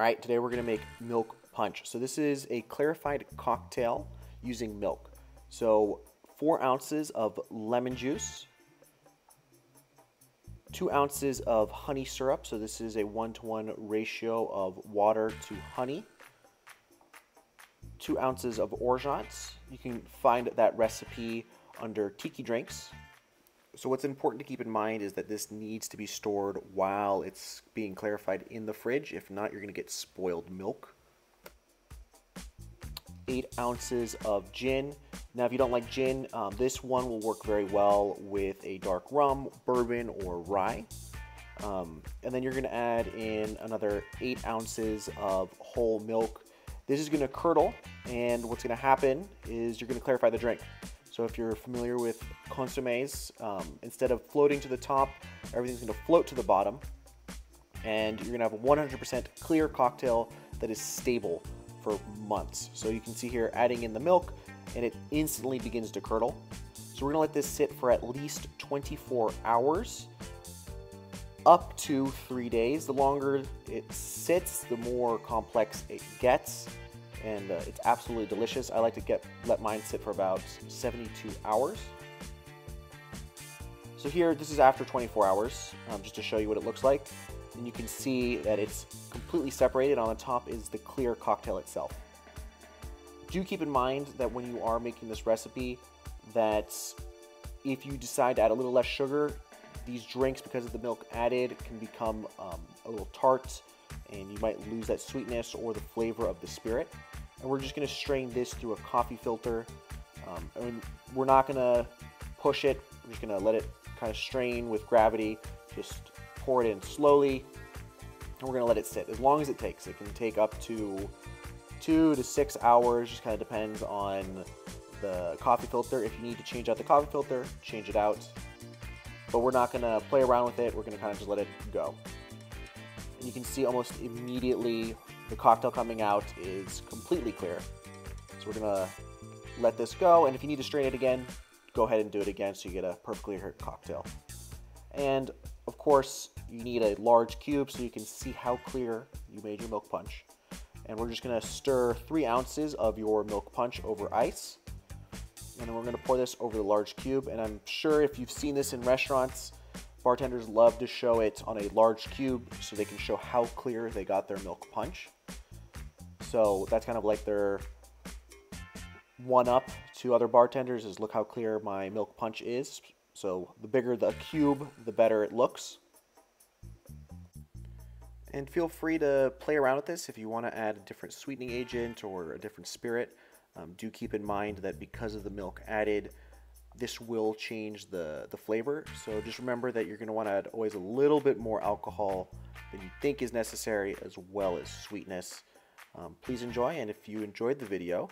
right, today we're gonna make milk punch. So this is a clarified cocktail using milk. So four ounces of lemon juice, two ounces of honey syrup. So this is a one-to-one ratio of water to honey. Two ounces of orgeat. You can find that recipe under Tiki Drinks. So what's important to keep in mind is that this needs to be stored while it's being clarified in the fridge. If not, you're going to get spoiled milk. Eight ounces of gin. Now, if you don't like gin, um, this one will work very well with a dark rum, bourbon, or rye. Um, and then you're going to add in another eight ounces of whole milk. This is going to curdle, and what's going to happen is you're going to clarify the drink. So if you're familiar with consommes, um, instead of floating to the top, everything's going to float to the bottom. And you're going to have a 100% clear cocktail that is stable for months. So you can see here adding in the milk and it instantly begins to curdle. So we're going to let this sit for at least 24 hours up to three days. The longer it sits, the more complex it gets and uh, it's absolutely delicious. I like to get let mine sit for about 72 hours. So here, this is after 24 hours, um, just to show you what it looks like. And you can see that it's completely separated. On the top is the clear cocktail itself. Do keep in mind that when you are making this recipe, that if you decide to add a little less sugar, these drinks, because of the milk added, can become um, a little tart and you might lose that sweetness or the flavor of the spirit. And we're just going to strain this through a coffee filter. Um, and we're not going to push it. We're just going to let it kind of strain with gravity. Just pour it in slowly. And we're going to let it sit as long as it takes. It can take up to two to six hours. Just kind of depends on the coffee filter. If you need to change out the coffee filter, change it out. But we're not going to play around with it. We're going to kind of just let it go and you can see almost immediately the cocktail coming out is completely clear. So we're gonna let this go, and if you need to strain it again, go ahead and do it again so you get a perfectly clear cocktail. And of course, you need a large cube so you can see how clear you made your milk punch. And we're just gonna stir three ounces of your milk punch over ice. And then we're gonna pour this over the large cube. And I'm sure if you've seen this in restaurants, Bartenders love to show it on a large cube so they can show how clear they got their milk punch. So that's kind of like their one up to other bartenders is look how clear my milk punch is. So the bigger the cube, the better it looks. And feel free to play around with this if you want to add a different sweetening agent or a different spirit. Um, do keep in mind that because of the milk added, this will change the, the flavor. So just remember that you're going to want to add always a little bit more alcohol than you think is necessary as well as sweetness. Um, please enjoy and if you enjoyed the video,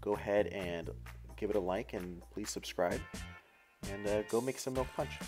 go ahead and give it a like and please subscribe and uh, go make some milk punch.